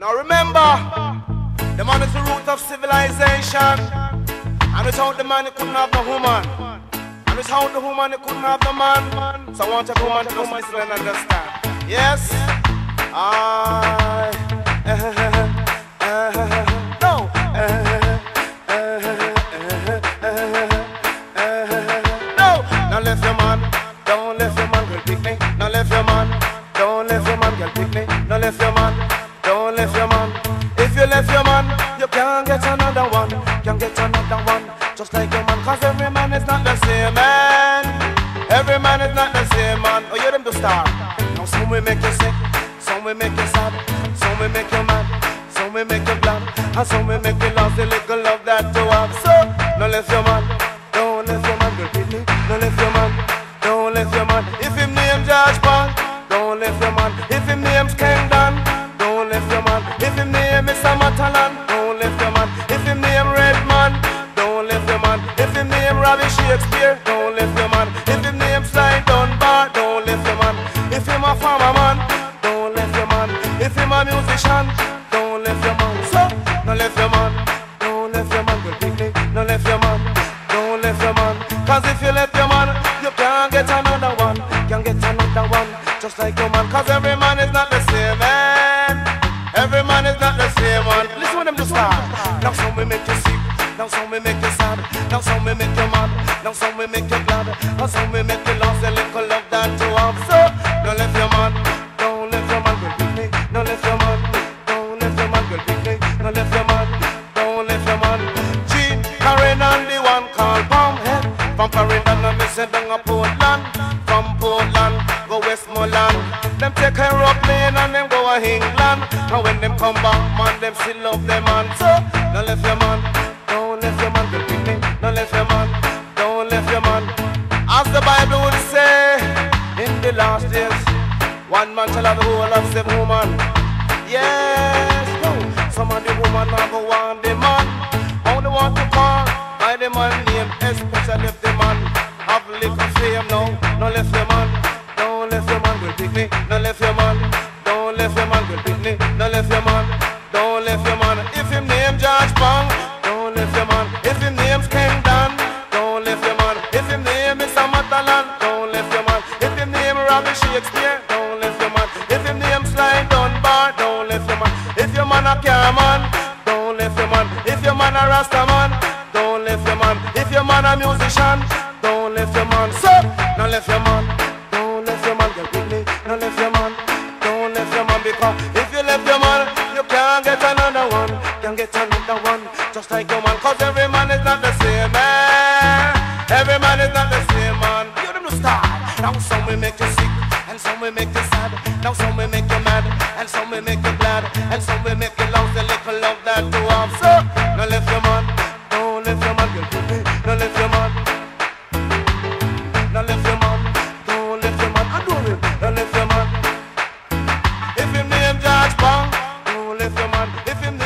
Now remember, the man is the root of civilization. And without the man, you couldn't have the woman. And without the woman, you couldn't have the man. So I want you woman to just listen and understand. Yes? I. no. no. Now left your man. Don't left your man, girl, pick me. Now left your man. Don't left your man, girl, pick me. Now left your man. Don't left your man. If you left your man, you can't get another one. Can't get another one. Just like your man, cause every man is not the same man. Every man is not the same man. Oh, you them to star. Now some will make you sick, some will make you sad, some will make you mad, some will make you glad, and some will make you lose the little love that you have. So, no left your man, Samatalan, don't left your man. If him name Redman, don't left your man. If him name Robbie Shakespeare, don't left your man. If him name Sly Dunbar, don't left your man. If him a farmer man, don't left your man. If him a musician, don't left your man. So, no left your man, don't left your man. Good picnic, no left your man, don't left your man. Cause if you left your man, you can't get another one. Can't get another one, just like your man. Cause every man is not Now will make you sick. Now some will make you sad. Now some will make you mad. Now some will make you glad. Now some will make you lose a little love that you have. So don't left your man. Don't left your man, girl, picnic. Don't left your man. Don't left your man, girl, picnic. Don't left your man. Don't left your man. Jean, Karen, and the one called Palmhead. From Clarendon and me say down a Portland. From Portland, go Westmoreland. Them take a aeroplane and them go a England. And when them come back, man, them still love them man. So, don't left your man. Don't left your man, girl, picnic. Don't left your man. Don't left your man. As the Bible would say, in the last days, one man shall have the woman. Yes, no. Some of the woman go want the man. Only want to call by the man name, especially if the man have little fame now. No left your man, don't left your man, girl pick me. No left your man, Shakespeare, don't left your man. If him name Sly Dunbar, don't left your man. If your man a carman, don't left your man. If your man a Rasta man, don't left your man. If your man a musician, don't left your man. So, no left your man. Don't left your man, girl, quickly. No left your man. Don't left your man because if you left your man, you can't get another one. Can't get another one. Just like your man, cause every man is not the same man. Every man is not the same man. You them to start. Now some will make you sick, and some we make you sad. Now some we make you mad, and some we make you glad, and some we make you lose the little love that you have. So, now lift your man, don't lift your man, you'll be Now lift your man, now lift your man, don't lift your man, I do it. Now lift your man. If him name George Bang, don't lift your man. If him